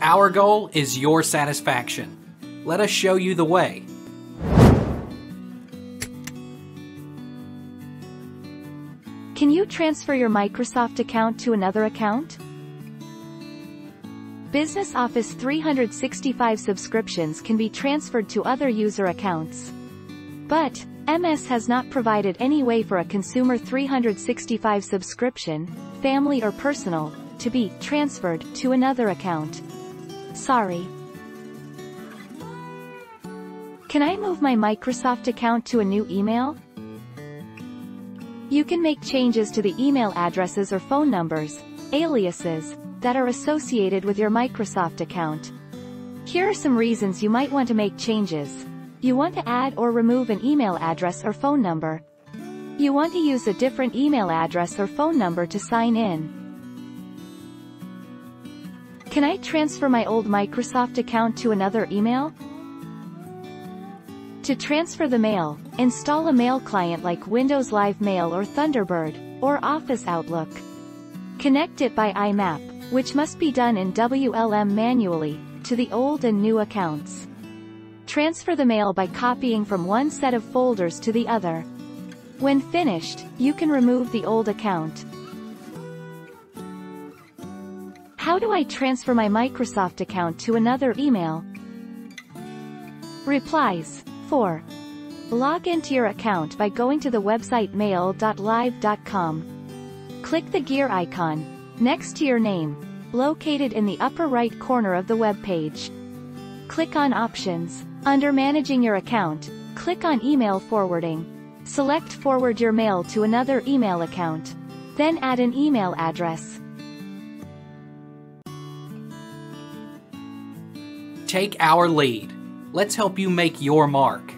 Our goal is your satisfaction. Let us show you the way. Can you transfer your Microsoft account to another account? Business Office 365 subscriptions can be transferred to other user accounts. But, MS has not provided any way for a consumer 365 subscription, family or personal, to be transferred to another account. Sorry. Can I move my Microsoft account to a new email? You can make changes to the email addresses or phone numbers, aliases, that are associated with your Microsoft account. Here are some reasons you might want to make changes. You want to add or remove an email address or phone number. You want to use a different email address or phone number to sign in. Can I transfer my old Microsoft account to another email? To transfer the mail, install a mail client like Windows Live Mail or Thunderbird, or Office Outlook. Connect it by IMAP, which must be done in WLM manually, to the old and new accounts. Transfer the mail by copying from one set of folders to the other. When finished, you can remove the old account. How do I transfer my Microsoft account to another email? Replies. 4. Log into your account by going to the website mail.live.com. Click the gear icon, next to your name, located in the upper right corner of the web page. Click on Options. Under Managing your account, click on Email Forwarding. Select Forward your mail to another email account. Then add an email address. Take our lead. Let's help you make your mark.